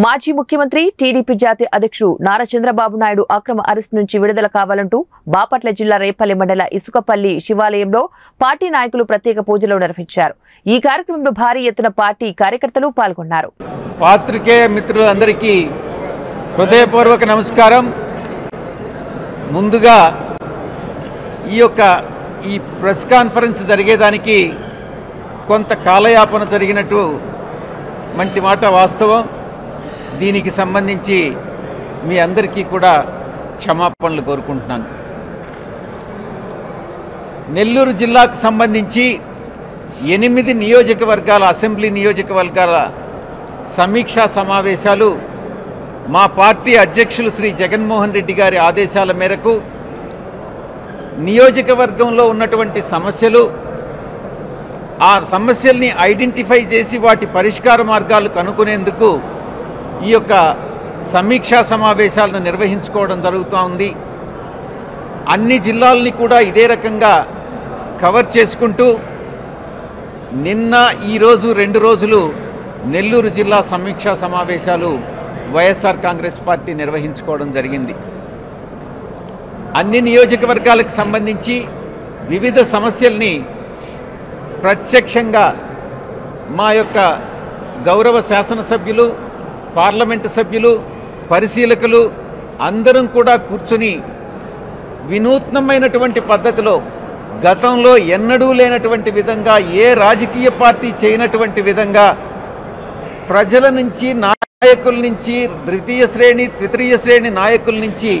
మాజీ ముఖ్యమంత్రి టీడీపీ జాతీయ అధ్యక్షుడు నారా చంద్రబాబు నాయుడు అక్రమ అరెస్టు నుంచి విడుదల కావాలంటూ బాపట్ల జిల్లా రేపల్లి మండల ఇసుకపల్లి శివాలయంలో పార్టీ నాయకులు ప్రత్యేక పూజలు నిర్వహించారు. ఈ కార్యక్రమంలో భారీ ఎత్తున పార్టీ కార్యకర్తలు పాల్గొన్నారు. పాత్రికేయ మిత్రులందరికీ హృదయపూర్వక నమస్కారం. ముందుగా ఈ యొక్క ఈ ప్రెస్ కాన్ఫరెన్స్ జరిగేదానికి కొంత కాలయాపన జరిగినట్టు మంటి మాట వాస్తవం. దీనికి సంబంధించి మీ అందరికీ కూడా క్షమాపణలు కోరుకుంటున్నాను. నెల్లూరు జిల్లాకు సంబంధించి ఎనిమిది నియోజకవర్గాల అసెంబ్లీ నియోజకవర్గాల సమీక్షా సమావేశాలు మా పార్టీ అధ్యక్షులు శ్రీ జగన్మోహన్ రెడ్డి గారి ఆదేశాల మేరకు నియోజకవర్గంలో ఉన్నటువంటి సమస్యలు ఆ సమస్యల్ని ఐడెంటిఫై చేసి వాటి పరిష్కార మార్గాలు కనుక్కునేందుకు ఈ యొక్క సమీక్షా సమావేశాలను నిర్వహించుకోవడం జరుగుతూ ఉంది. అన్ని జిల్లాలని కూడా ఇదే రకంగా కవర్ చేసుకుంటూ నిన్న ఈరోజు రెండు రోజులు నెల్లూరు జిల్లా సమీక్షా సమావేశాలు వైఎస్ఆర్ కాంగ్రెస్ పార్టీ నిర్వహించుకోవడం జరిగింది. అన్ని నియోజకవర్గాలకు సంబంధించి వివిధ సమస్యల్ని ప్రత్యక్షంగా మా యొక్క గౌరవ శాసనసభ్యులు పార్లమెంటు సభ్యులు పరిశీలకులు అందరం కూడా కూర్చుని వినూత్నమైనటువంటి పద్ధతిలో గతంలో ఎన్నడూ లేనటువంటి విధంగా ఏ రాజకీయ పార్టీ చేయనటువంటి విధంగా ప్రజల నుంచి నాయకుల నుంచి ద్వితీయ శ్రేణి తృతీయ శ్రేణి నాయకుల నుంచి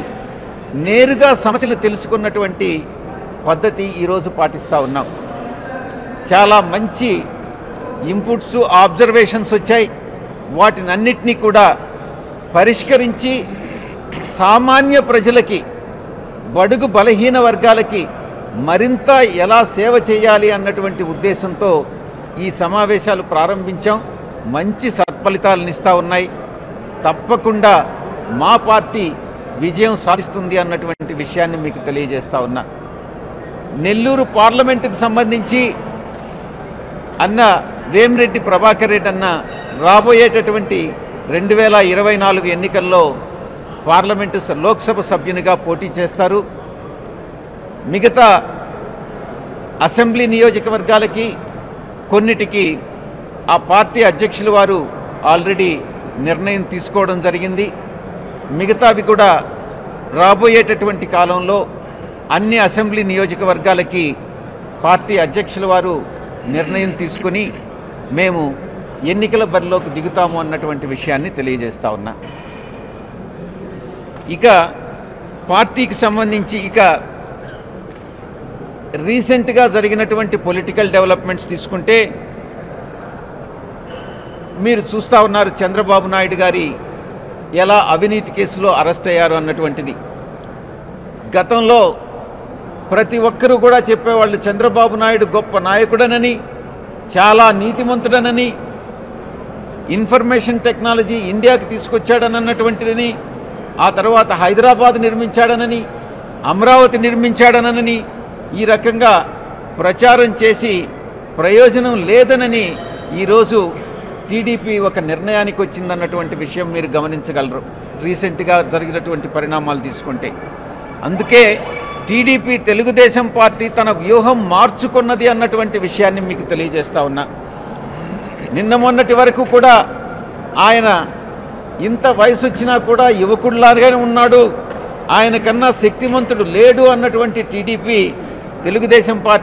నేరుగా సమస్యలు తెలుసుకున్నటువంటి పద్ధతి ఈరోజు పాటిస్తూ ఉన్నాం. చాలా మంచి ఇన్పుట్స్ ఆబ్జర్వేషన్స్ వచ్చాయి. వాటిని అన్నిటినీ కూడా పరిష్కరించి సామాన్య ప్రజలకి బడుగు బలహీన వర్గాలకి మరింత ఎలా సేవ చేయాలి అన్నటువంటి ఉద్దేశంతో ఈ సమావేశాలు ప్రారంభించాం. మంచి సత్ఫలితాలను ఇస్తూ ఉన్నాయి. తప్పకుండా మా పార్టీ విజయం సాధిస్తుంది అన్నటువంటి విషయాన్ని మీకు తెలియజేస్తా ఉన్నా. నెల్లూరు పార్లమెంటుకు సంబంధించి అన్న వేమిరెడ్డి ప్రభాకర్ రెడ్డి అన్న రాబోయేటటువంటి రెండు వేల ఇరవై నాలుగు ఎన్నికల్లో పార్లమెంటు లోక్సభ సభ్యునిగా పోటీ చేస్తారు. మిగతా అసెంబ్లీ నియోజకవర్గాలకి కొన్నిటికి ఆ పార్టీ అధ్యక్షులు వారు ఆల్రెడీ నిర్ణయం తీసుకోవడం జరిగింది. మిగతావి కూడా రాబోయేటటువంటి కాలంలో అన్ని అసెంబ్లీ నియోజకవర్గాలకి పార్టీ అధ్యక్షుల వారు నిర్ణయం తీసుకుని మేము ఎన్నికల బరిలోకి దిగుతాము అన్నటువంటి విషయాన్ని తెలియజేస్తా ఉన్నా. ఇక పార్టీకి సంబంధించి ఇక రీసెంట్గా జరిగినటువంటి పొలిటికల్ డెవలప్మెంట్స్ తీసుకుంటే మీరు చూస్తా ఉన్నారు చంద్రబాబు నాయుడు గారి ఎలా అవినీతి కేసులో అరెస్ట్ అయ్యారు అన్నటువంటిది. గతంలో ప్రతి ఒక్కరూ కూడా చెప్పేవాళ్ళు చంద్రబాబు నాయుడు గొప్ప నాయకుడనని చాలా నీతిమంతుడనని ఇన్ఫర్మేషన్ టెక్నాలజీ ఇండియాకి తీసుకొచ్చాడనన్నటువంటిదని ఆ తర్వాత హైదరాబాద్ నిర్మించాడనని అమరావతి నిర్మించాడనని ఈ రకంగా ప్రచారం చేసి ప్రయోజనం లేదనని ఈరోజు టీడీపీ ఒక నిర్ణయానికి వచ్చిందన్నటువంటి విషయం మీరు గమనించగలరు. రీసెంట్గా జరిగినటువంటి పరిణామాలు తీసుకుంటే. అందుకే టీడీపీ తెలుగుదేశం పార్టీ తన వ్యూహం మార్చుకున్నది అన్నటువంటి విషయాన్ని మీకు తెలియజేస్తా ఉన్నా. నిన్న మొన్నటి వరకు కూడా ఆయన ఇంత వయసు వచ్చినా కూడా యువకుడిలాగానే ఉన్నాడు. ఆయన కన్నా శక్తిమంతుడు లేడు అన్నటువంటి టీడీపీ తెలుగుదేశం పార్టీ